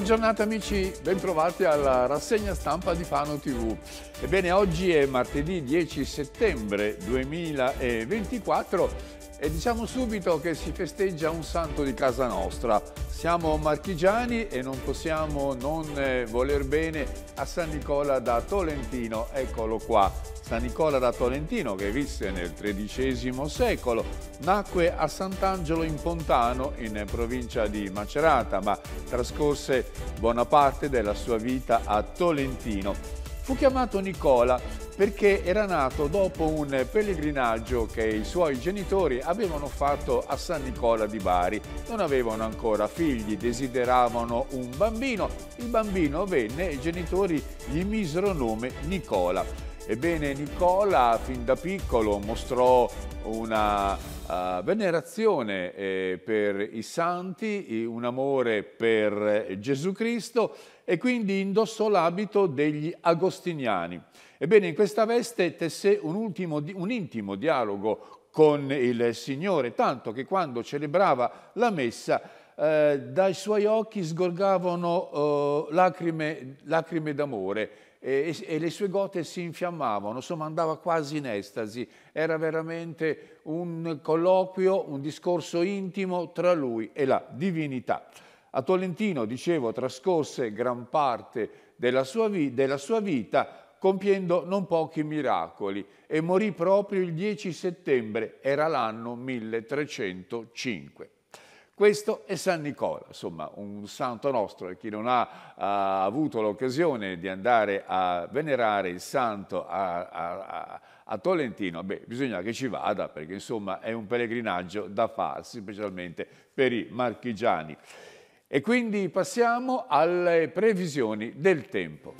Buona giornata amici, bentrovati alla rassegna stampa di Fano TV. Ebbene, oggi è martedì 10 settembre 2024 e diciamo subito che si festeggia un santo di casa nostra. Siamo marchigiani e non possiamo non eh, voler bene a San Nicola da Tolentino. Eccolo qua. San Nicola da Tolentino, che visse nel XIII secolo, nacque a Sant'Angelo in Pontano, in provincia di Macerata, ma trascorse buona parte della sua vita a Tolentino. Fu chiamato Nicola perché era nato dopo un pellegrinaggio che i suoi genitori avevano fatto a San Nicola di Bari. Non avevano ancora figli, desideravano un bambino. Il bambino venne e i genitori gli misero nome Nicola. Ebbene, Nicola fin da piccolo mostrò una uh, venerazione eh, per i santi, un amore per Gesù Cristo e quindi indossò l'abito degli agostiniani. Ebbene, in questa veste tesse un, ultimo, un intimo dialogo con il Signore, tanto che quando celebrava la messa eh, dai suoi occhi sgorgavano eh, lacrime, lacrime d'amore e, e, le sue gote si infiammavano, insomma andava quasi in estasi, era veramente un colloquio, un discorso intimo tra lui e la divinità. A Tolentino, dicevo, trascorse gran parte della sua, della sua vita compiendo non pochi miracoli e morì proprio il 10 settembre, era l'anno 1305. Questo è San Nicola, insomma un santo nostro e chi non ha, ha avuto l'occasione di andare a venerare il santo a, a, a, Tolentino, beh, bisogna che ci vada perché insomma è un pellegrinaggio da farsi, specialmente per i marchigiani. E quindi passiamo alle previsioni del tempo.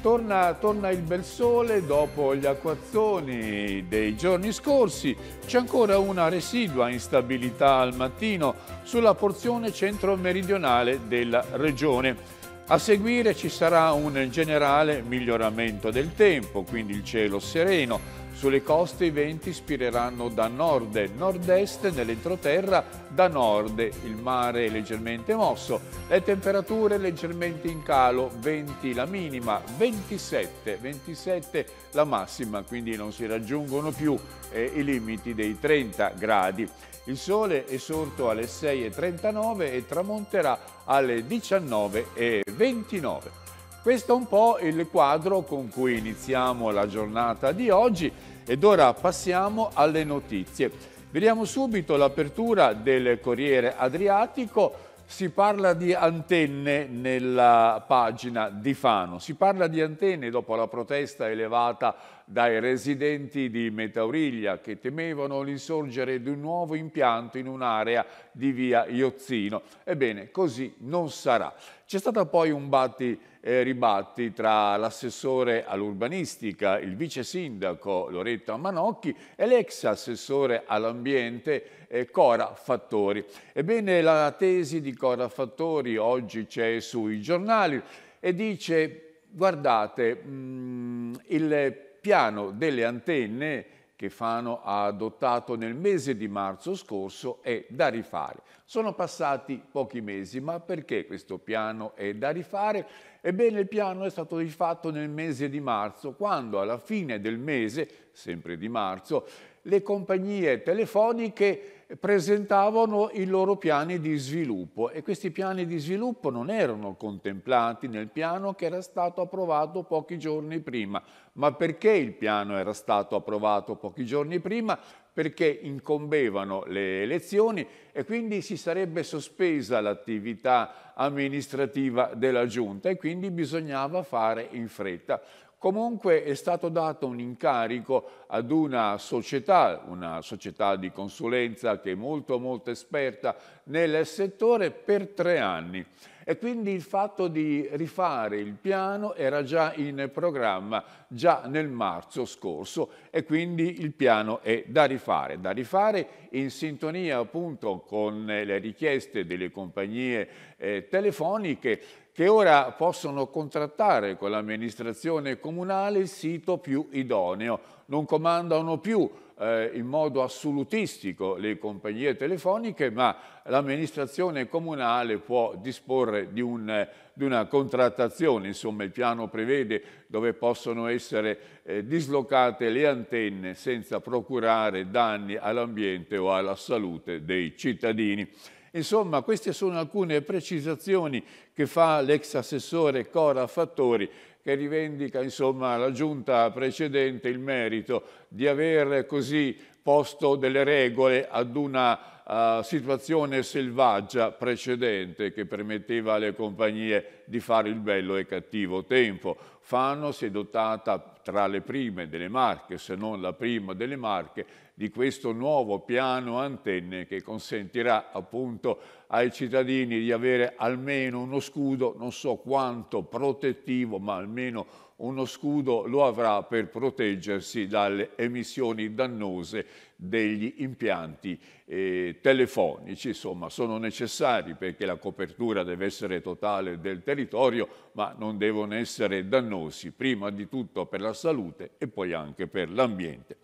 Torna, torna, il bel sole dopo gli acquazzoni dei giorni scorsi. C'è ancora una residua instabilità al mattino sulla porzione centro-meridionale della regione. A seguire ci sarà un generale miglioramento del tempo, quindi il cielo sereno, sulle coste i venti spireranno da nord e nord-est, nell'entroterra da nord. Il mare è leggermente mosso, le temperature leggermente in calo, 20 la minima, 27, 27 la massima, quindi non si raggiungono più eh, i limiti dei 30 gradi. Il sole è sorto alle 6.39 e tramonterà alle 19.29. Questo è un po' il quadro con cui iniziamo la giornata di oggi ed ora passiamo alle notizie. Vediamo subito l'apertura del Corriere Adriatico. Si parla di antenne nella pagina di Fano. Si parla di antenne dopo la protesta elevata dai residenti di Metauriglia che temevano l'insorgere di un nuovo impianto in un'area di via Iozzino. Ebbene, così non sarà. C'è stato poi un batti eh, ribatti tra l'assessore all'urbanistica, il vice sindaco Loretto Manocchi e l'ex assessore all'ambiente eh, Cora Fattori. Ebbene, la tesi di Cora Fattori oggi c'è sui giornali e dice guardate, mh, mm, il piano delle antenne che Fano ha adottato nel mese di marzo scorso è da rifare. Sono passati pochi mesi, ma perché questo piano è da rifare? Ebbene, il piano è stato rifatto nel mese di marzo, quando alla fine del mese, sempre di marzo, le compagnie telefoniche presentavano i loro piani di sviluppo e questi piani di sviluppo non erano contemplati nel piano che era stato approvato pochi giorni prima. Ma perché il piano era stato approvato pochi giorni prima? Perché incombevano le elezioni e quindi si sarebbe sospesa l'attività amministrativa della Giunta e quindi bisognava fare in fretta. Comunque è stato dato un incarico ad una società, una società di consulenza che è molto molto esperta nel settore per tre anni e quindi il fatto di rifare il piano era già in programma già nel marzo scorso e quindi il piano è da rifare, da rifare in sintonia appunto con le richieste delle compagnie eh, telefoniche che ora possono contrattare con l'amministrazione comunale il sito più idoneo. Non comandano più eh, in modo assolutistico le compagnie telefoniche, ma l'amministrazione comunale può disporre di, un, di, una contrattazione, insomma il piano prevede dove possono essere eh, dislocate le antenne senza procurare danni all'ambiente o alla salute dei cittadini. Insomma, queste sono alcune precisazioni che fa l'ex assessore Cora Fattori che rivendica insomma, la giunta precedente il merito di aver così posto delle regole ad una uh, situazione selvaggia precedente che permetteva alle compagnie di fare il bello e cattivo tempo. Fano si è dotata tra le prime delle marche, se non la prima delle marche, di questo nuovo piano antenne che consentirà appunto ai cittadini di avere almeno uno scudo, non so quanto protettivo, ma almeno uno scudo lo avrà per proteggersi dalle emissioni dannose degli impianti eh, telefonici. Insomma, sono necessari perché la copertura deve essere totale del territorio, ma non devono essere dannosi, prima di tutto per la salute e poi anche per l'ambiente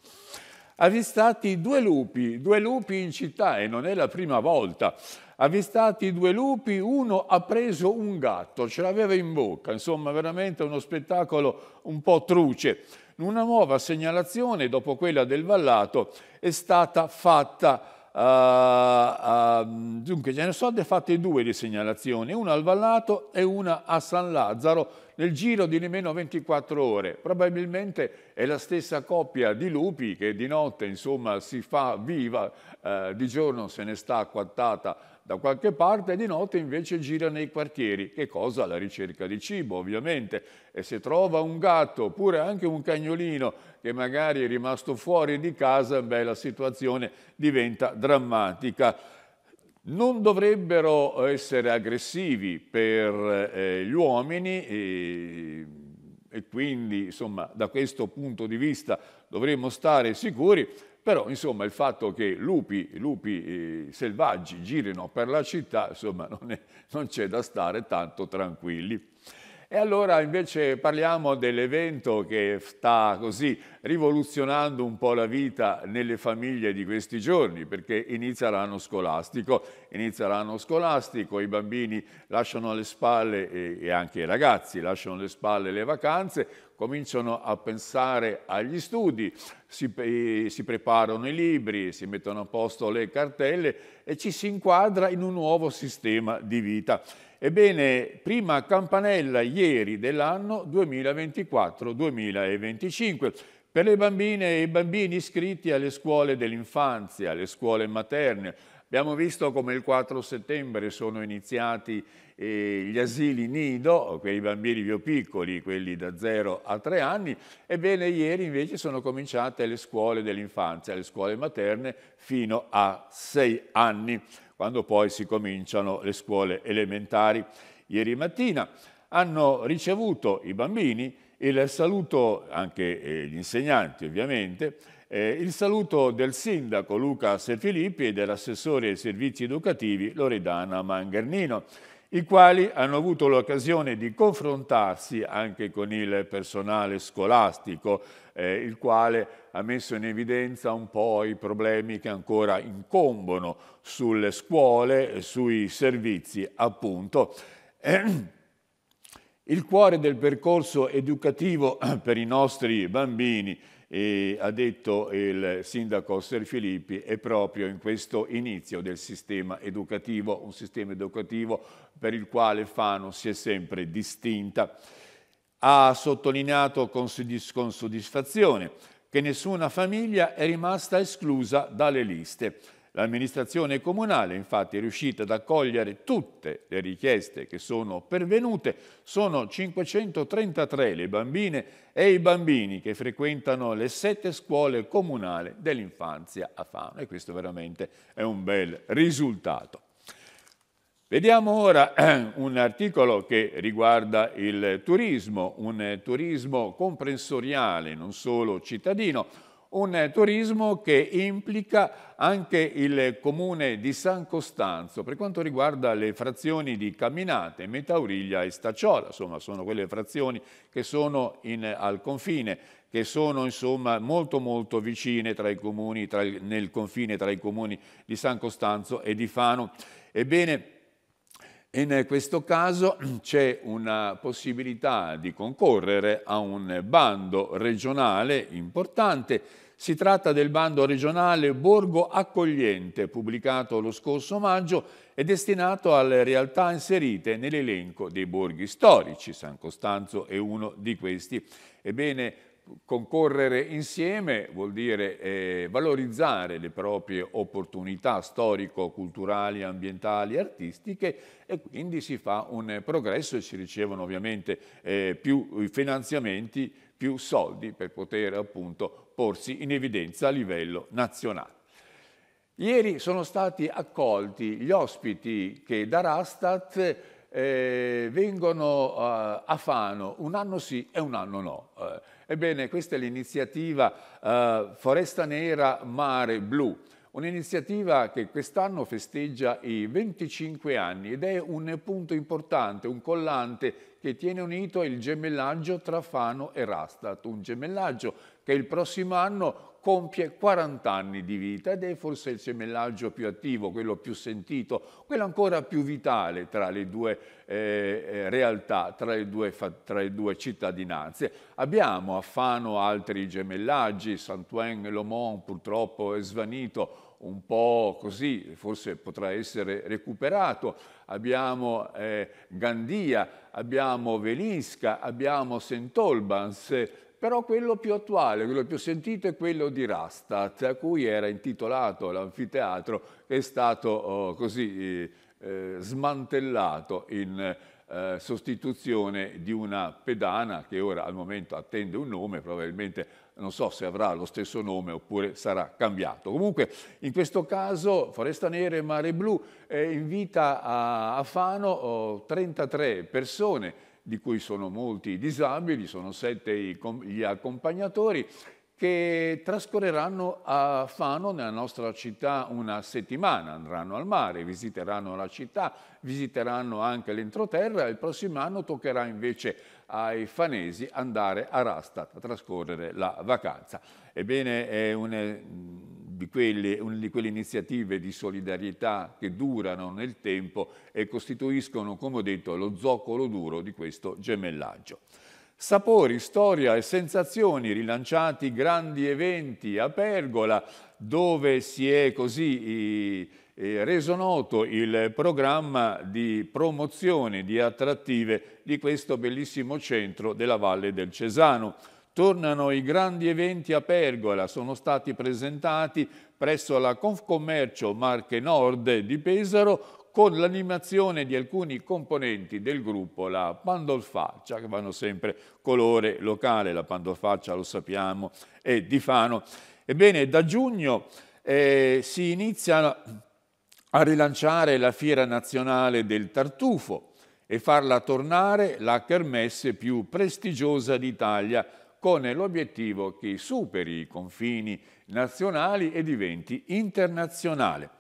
avvistati due lupi, due lupi in città e non è la prima volta. Avvistati due lupi, uno ha preso un gatto, ce l'aveva in bocca, insomma veramente uno spettacolo un po' truce. Una nuova segnalazione, dopo quella del Vallato, è stata fatta Uh, uh, dunque, ce ne sono fatte due di segnalazioni, una al Vallato e una a San Lazzaro nel giro di nemmeno 24 ore. Probabilmente è la stessa coppia di lupi che di notte insomma, si fa viva, uh, di giorno se ne sta acquattata da qualche parte e di notte invece gira nei quartieri. Che cosa? La ricerca di cibo, ovviamente. E se trova un gatto oppure anche un cagnolino che magari è rimasto fuori di casa, beh, la situazione diventa drammatica. Non dovrebbero essere aggressivi per eh, gli uomini e, e quindi, insomma, da questo punto di vista dovremmo stare sicuri, però insomma il fatto che lupi, lupi eh, selvaggi girino per la città, insomma non, c'è da stare tanto tranquilli. E allora invece parliamo dell'evento che sta così rivoluzionando un po' la vita nelle famiglie di questi giorni, perché inizia l'anno scolastico, inizia l'anno scolastico, i bambini lasciano alle spalle, e anche i ragazzi lasciano alle spalle le vacanze, cominciano a pensare agli studi, si, si, preparano i libri, si mettono a posto le cartelle e ci si inquadra in un nuovo sistema di vita. Ebbene, prima campanella ieri dell'anno 2024-2025 per le bambine e i bambini iscritti alle scuole dell'infanzia, alle scuole materne. Abbiamo visto come il 4 settembre sono iniziati eh, gli asili nido, quei bambini più piccoli, quelli da 0 a 3 anni, ebbene ieri invece sono cominciate le scuole dell'infanzia, le scuole materne fino a 6 anni quando poi si cominciano le scuole elementari. Ieri mattina hanno ricevuto i bambini il saluto, anche eh, gli insegnanti ovviamente, eh, il saluto del sindaco Luca Serfilippi e dell'assessore ai servizi educativi Loredana Mangernino i quali hanno avuto l'occasione di confrontarsi anche con il personale scolastico, eh, il quale ha messo in evidenza un po' i problemi che ancora incombono sulle scuole e sui servizi, appunto. Eh, il cuore del percorso educativo per i nostri bambini e ha detto il sindaco Serfilippi, è proprio in questo inizio del sistema educativo, un sistema educativo per il quale Fano si è sempre distinta. Ha sottolineato con soddisfazione che nessuna famiglia è rimasta esclusa dalle liste L'amministrazione comunale infatti è riuscita ad accogliere tutte le richieste che sono pervenute, sono 533 le bambine e i bambini che frequentano le sette scuole comunali dell'infanzia a Fano. E questo veramente è un bel risultato. Vediamo ora un articolo che riguarda il turismo, un turismo comprensoriale, non solo cittadino, un turismo che implica anche il comune di San Costanzo per quanto riguarda le frazioni di Camminate, Metauriglia e Stacciola, insomma sono quelle frazioni che sono in, al confine, che sono insomma molto molto vicine tra i comuni, tra il, nel confine tra i comuni di San Costanzo e di Fano. Ebbene, in questo caso c'è una possibilità di concorrere a un bando regionale importante. Si tratta del bando regionale Borgo Accogliente, pubblicato lo scorso maggio e destinato alle realtà inserite nell'elenco dei borghi storici. San Costanzo è uno di questi. Ebbene, concorrere insieme vuol dire eh, valorizzare le proprie opportunità storico-culturali, ambientali artistiche e quindi si fa un progresso e si ricevono ovviamente eh, più finanziamenti, più soldi per poter appunto porsi in evidenza a livello nazionale. Ieri sono stati accolti gli ospiti che da Rastat eh, vengono uh, a Fano un anno sì e un anno no. Ebbene, questa è l'iniziativa uh, Foresta Nera Mare Blu, un'iniziativa che quest'anno festeggia i 25 anni ed è un punto importante, un collante che tiene unito il gemellaggio tra Fano e Rastat, un gemellaggio che il prossimo anno compie 40 anni di vita ed è forse il gemellaggio più attivo, quello più sentito, quello ancora più vitale tra le due eh, eh realtà, tra le due, tra le due, cittadinanze. Abbiamo a Fano altri gemellaggi, Saint-Ouen e Lomont purtroppo è svanito, un po' così, forse potrà essere recuperato. Abbiamo eh, Gandia, abbiamo Velisca, abbiamo St. Però quello più attuale, quello più sentito è quello di Rastat, a cui era intitolato l'anfiteatro, che è stato oh, così eh, smantellato in eh, sostituzione di una pedana che ora al momento attende un nome, probabilmente non so se avrà lo stesso nome oppure sarà cambiato. Comunque in questo caso Foresta Nera e Mare Blu eh, invita a, a Fano oh, 33 persone di cui sono molti disabili, sono sette gli accompagnatori, che trascorreranno a Fano, nella nostra città, una settimana, andranno al mare, visiteranno la città, visiteranno anche l'entroterra e il prossimo anno toccherà invece ai fanesi andare a Rastat a trascorrere la vacanza. Ebbene, è un di quelle, di quelle iniziative di solidarietà che durano nel tempo e costituiscono, come ho detto, lo zoccolo duro di questo gemellaggio. Sapori, storia e sensazioni, rilanciati grandi eventi a Pergola, dove si è così eh, reso noto il programma di promozione di attrattive di questo bellissimo centro della Valle del Cesano. Tornano i grandi eventi a Pergola, sono stati presentati presso la Confcommercio Marche Nord di Pesaro con l'animazione di alcuni componenti del gruppo, la Pandolfaccia, che vanno sempre colore locale, la Pandolfaccia lo sappiamo, è di Fano. Ebbene, da giugno eh, si inizia a rilanciare la Fiera Nazionale del Tartufo e farla tornare la kermesse più prestigiosa d'Italia, con l'obiettivo che superi i confini nazionali e diventi internazionale.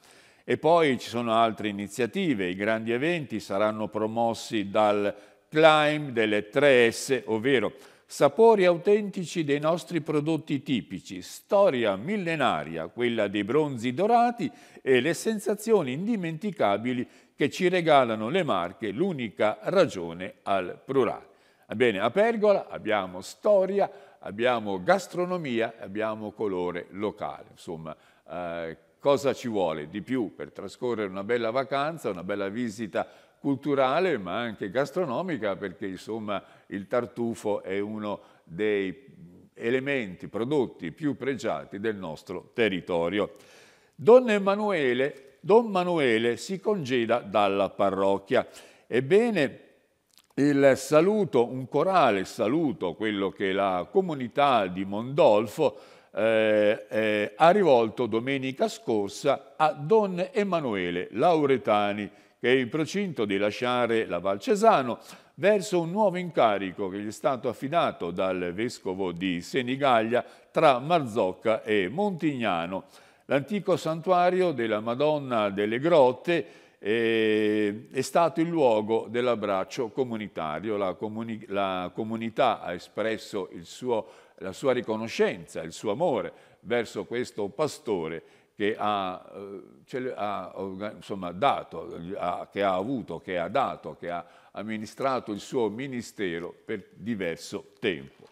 E poi ci sono altre iniziative, i grandi eventi saranno promossi dal Climb delle 3S, ovvero sapori autentici dei nostri prodotti tipici, storia millenaria, quella dei bronzi dorati e le sensazioni indimenticabili che ci regalano le marche, l'unica ragione al plurale. Bene, a Pergola abbiamo storia, abbiamo gastronomia, abbiamo colore locale. Insomma, eh, cosa ci vuole di più per trascorrere una bella vacanza, una bella visita culturale, ma anche gastronomica, perché insomma il tartufo è uno dei elementi, prodotti più pregiati del nostro territorio. Don Emanuele, Don Manuele si congeda dalla parrocchia. Ebbene, il saluto, un corale saluto, quello che la comunità di Mondolfo eh, eh, ha rivolto domenica scorsa a Don Emanuele Lauretani, che è in procinto di lasciare la Val Cesano, verso un nuovo incarico che gli è stato affidato dal vescovo di Senigallia tra Marzocca e Montignano. L'antico santuario della Madonna delle Grotte eh, è stato il luogo dell'abbraccio comunitario. La, comuni la, comunità ha espresso suo, la sua riconoscenza, il suo amore verso questo pastore che ha, eh, ha insomma, dato, ha, che ha avuto, che ha dato, che ha amministrato il suo ministero per diverso tempo.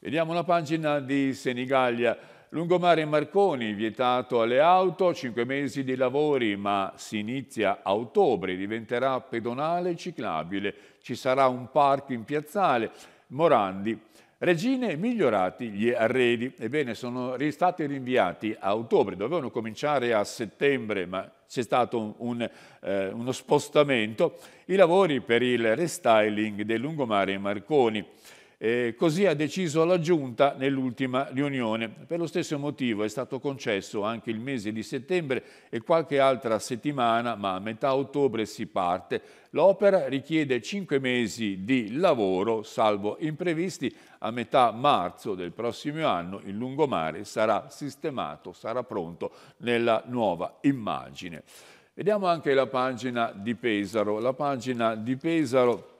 Vediamo la pagina di Senigallia Lungomare Marconi, vietato alle auto, 5 mesi di lavori, ma si inizia a ottobre, diventerà pedonale e ciclabile, ci sarà un parco in piazzale. Morandi, Regine migliorati gli arredi. Ebbene, sono stati rinviati a ottobre, dovevano cominciare a settembre, ma c'è stato un, un, eh, uno spostamento, i lavori per il restyling del lungomare Marconi. Eh, così ha deciso la Giunta nell'ultima riunione. Per lo stesso motivo è stato concesso anche il mese di settembre e qualche altra settimana, ma a metà ottobre si parte. L'opera richiede cinque mesi di lavoro, salvo imprevisti. A metà marzo del prossimo anno il lungomare sarà sistemato, sarà pronto nella nuova immagine. Vediamo anche la pagina di Pesaro. La pagina di Pesaro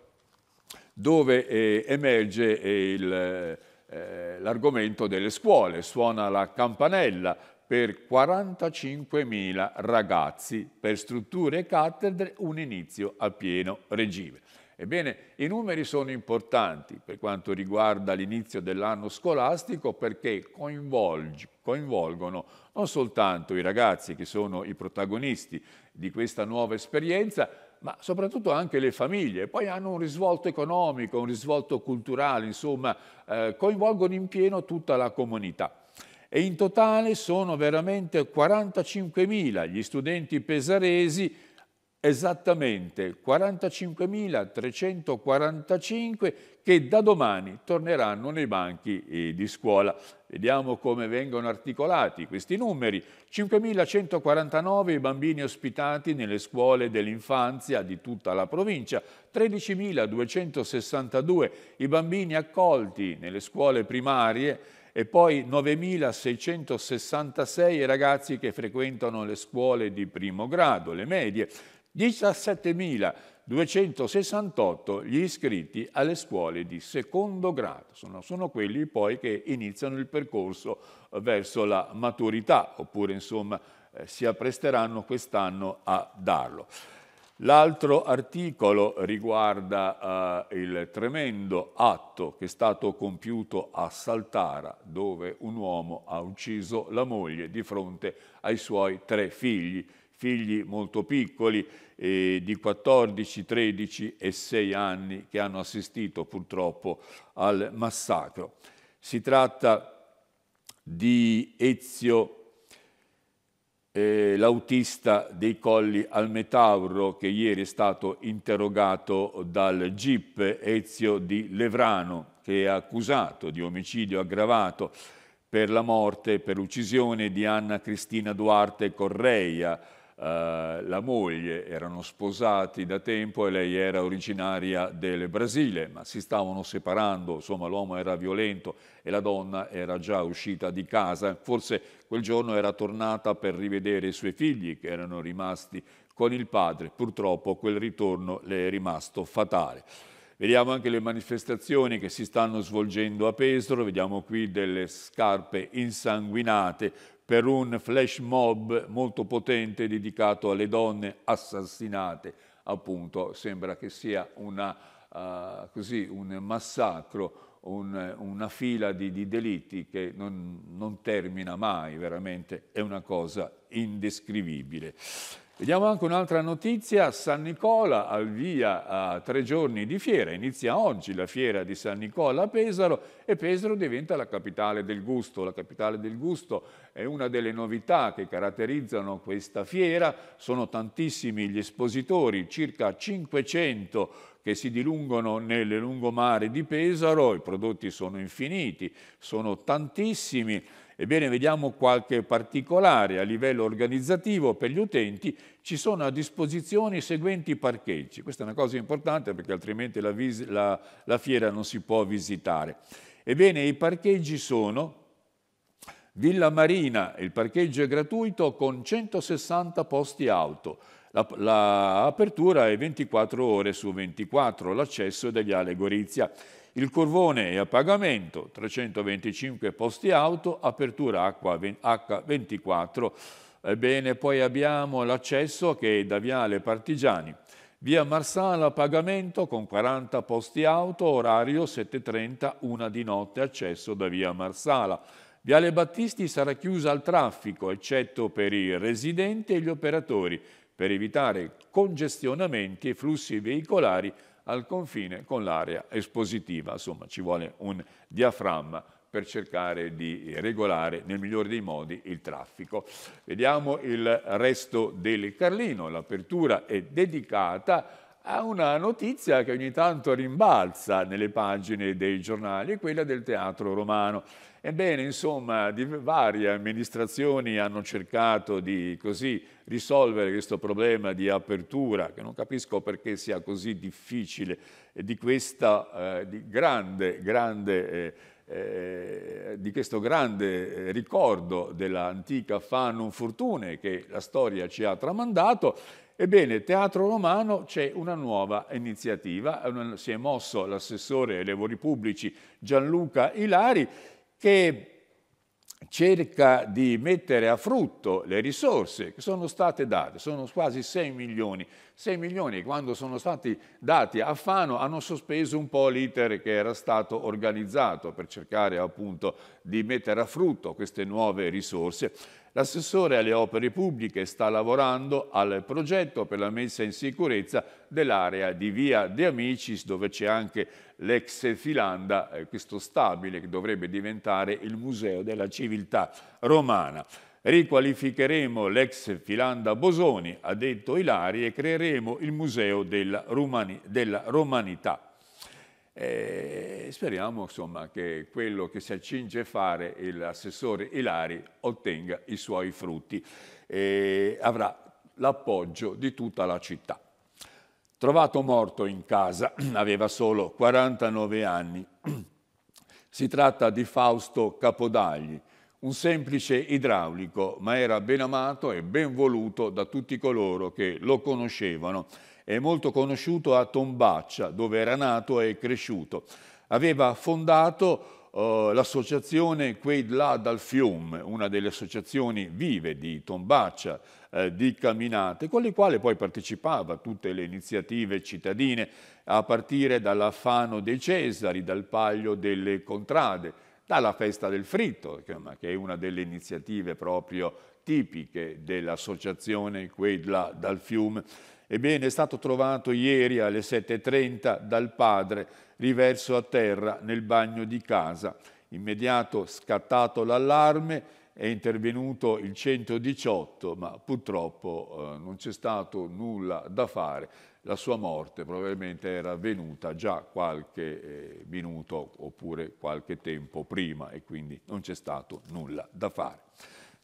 dove eh, emerge eh, eh, l'argomento delle scuole. Suona la campanella per 45.000 ragazzi, per strutture e cattedre un inizio a pieno regime. Ebbene, i numeri sono importanti per quanto riguarda l'inizio dell'anno scolastico perché coinvolgono non soltanto i ragazzi che sono i protagonisti di questa nuova esperienza, ma soprattutto anche le famiglie. Poi hanno un risvolto economico, un risvolto culturale, insomma, eh, coinvolgono in pieno tutta la comunità. E in totale sono veramente 45.000 gli studenti pesaresi esattamente 45.345 che da domani torneranno nei banchi eh, di scuola. Vediamo come vengono articolati questi numeri. 5.149 i bambini ospitati nelle scuole dell'infanzia di tutta la provincia, 13.262 i bambini accolti nelle scuole primarie e poi 9.666 i ragazzi che frequentano le scuole di primo grado, le medie, 17.268 gli iscritti alle scuole di secondo grado. Sono, sono, quelli poi che iniziano il percorso verso la maturità, oppure insomma eh, si appresteranno quest'anno a darlo. L'altro articolo riguarda uh, il tremendo atto che è stato compiuto a Saltara, dove un uomo ha ucciso la moglie di fronte ai suoi tre figli figli molto piccoli eh, di 14, 13 e 6 anni che hanno assistito purtroppo al massacro. Si tratta di Ezio, eh, l'autista dei colli al Metauro che ieri è stato interrogato dal GIP, Ezio di Levrano, che è accusato di omicidio aggravato per la morte, per l'uccisione di Anna Cristina Duarte Correia, la moglie erano sposati da tempo e lei era originaria del Brasile, ma si stavano separando, insomma l'uomo era violento e la donna era già uscita di casa, forse quel giorno era tornata per rivedere i suoi figli che erano rimasti con il padre, purtroppo quel ritorno le è rimasto fatale. Vediamo anche le manifestazioni che si stanno svolgendo a Pesaro, vediamo qui delle scarpe insanguinate, per un flash mob molto potente dedicato alle donne assassinate. Appunto, sembra che sia una, uh, così, un massacro, un, una fila di, di delitti che non, non termina mai, veramente è una cosa indescrivibile. Vediamo anche un'altra notizia, San Nicola al via a tre giorni di fiera, inizia oggi la fiera di San Nicola a Pesaro e Pesaro diventa la capitale del gusto. La capitale del gusto è una delle novità che caratterizzano questa fiera, sono tantissimi gli espositori, circa 500 che si dilungano nelle lungomare di Pesaro, i prodotti sono infiniti, sono tantissimi Ebbene, vediamo qualche particolare a livello organizzativo per gli utenti. Ci sono a disposizione i seguenti parcheggi. Questa è una cosa importante perché altrimenti la, la, la fiera non si può visitare. Ebbene, i parcheggi sono Villa Marina, il parcheggio è gratuito con 160 posti auto. L'apertura la è 24 ore su 24, l'accesso è degli Ale Gorizia. Il Corvone è a pagamento, 325 posti auto, apertura H24. Ebbene, poi abbiamo l'accesso che è da Viale Partigiani. Via Marsala a pagamento con 40 posti auto, orario 7.30, una di notte, accesso da Via Marsala. Viale Battisti sarà chiusa al traffico, eccetto per i residenti e gli operatori, per evitare congestionamenti e flussi veicolari al confine con l'area espositiva. Insomma, ci vuole un diaframma per cercare di regolare nel migliore dei modi il traffico. Vediamo il resto del Carlino. L'apertura è dedicata a una notizia che ogni tanto rimbalza nelle pagine dei giornali, quella del teatro romano. Ebbene, insomma, varie amministrazioni hanno cercato di così risolvere questo problema di apertura, che non capisco perché sia così difficile, di, questa, eh, di, grande, grande, eh, eh, di questo grande eh, ricordo dell'antica Fanum Fortune che la storia ci ha tramandato. Ebbene, Teatro Romano c'è una nuova iniziativa, si è mosso l'assessore ai lavori pubblici Gianluca Ilari, che cerca di mettere a frutto le risorse che sono state date, sono quasi 6 milioni. 6 milioni quando sono stati dati a Fano hanno sospeso un po' l'iter che era stato organizzato per cercare appunto di mettere a frutto queste nuove risorse. L'assessore alle opere pubbliche sta lavorando al progetto per la messa in sicurezza dell'area di via De Amicis dove c'è anche l'ex Filanda, eh, questo stabile che dovrebbe diventare il Museo della Civiltà Romana. Riqualificheremo l'ex Filanda Bosoni, ha detto Ilari, e creeremo il Museo della, Romani della Romanità. E speriamo insomma, che quello che si accinge a fare l'assessore Ilari ottenga i suoi frutti e avrà l'appoggio di tutta la città. Trovato morto in casa, aveva solo 49 anni. Si tratta di Fausto Capodagli, un semplice idraulico, ma era ben amato e ben voluto da tutti coloro che lo conoscevano è molto conosciuto a Tombaccia, dove era nato e cresciuto. Aveva fondato uh, l'associazione Quei là dal Fiume, una delle associazioni vive di Tombaccia, eh, di camminate, con le quali poi partecipava a tutte le iniziative cittadine, a partire dall'affano dei Cesari, dal Paglio delle Contrade, dalla festa del fritto, che è una delle iniziative proprio tipiche dell'associazione Quei là dal Fiume Ebbene, è stato trovato ieri alle 7.30 dal padre riverso a terra nel bagno di casa. Immediato scattato l'allarme, è intervenuto il 118, ma purtroppo eh, non c'è stato nulla da fare. La sua morte probabilmente era avvenuta già qualche eh, minuto oppure qualche tempo prima e quindi non c'è stato nulla da fare.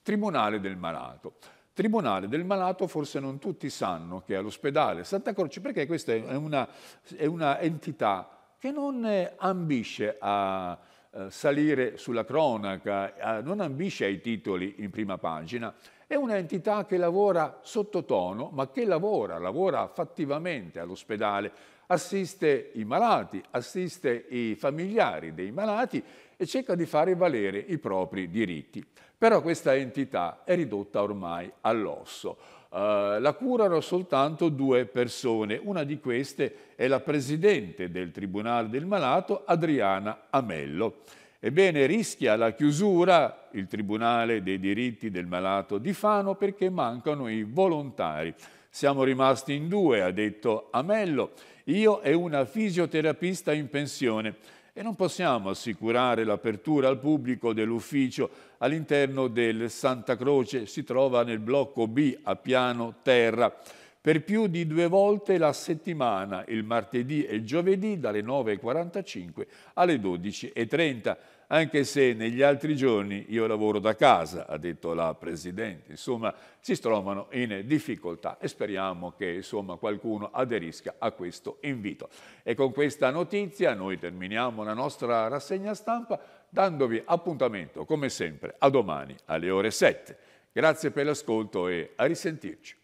Tribunale del malato. Tribunale del Malato forse non tutti sanno che è all'ospedale. Santa Croce perché questa è una, è una entità che non ambisce a eh, salire sulla cronaca, non ambisce ai titoli in prima pagina, è un'entità che lavora sottotono, ma che lavora, lavora fattivamente all'ospedale, assiste i malati, assiste i familiari dei malati e cerca di fare valere i propri diritti. Però questa entità è ridotta ormai all'osso. Uh, la curano soltanto due persone, una di queste è la Presidente del Tribunale del Malato, Adriana Amello. Ebbene, rischia la chiusura il Tribunale dei diritti del malato di Fano perché mancano i volontari. Siamo rimasti in due, ha detto Amello, io e una fisioterapista in pensione. E non possiamo assicurare l'apertura al pubblico dell'ufficio all'interno del Santa Croce, si trova nel blocco B a piano terra. per più di due volte la settimana, il martedì e il giovedì dalle 9.45 alle 12.30 anche se negli altri giorni io lavoro da casa, ha detto la Presidente. Insomma, si trovano in difficoltà e speriamo che insomma, qualcuno aderisca a questo invito. E con questa notizia noi terminiamo la nostra rassegna stampa dandovi appuntamento, come sempre, a domani alle ore 7. Grazie per l'ascolto e a risentirci.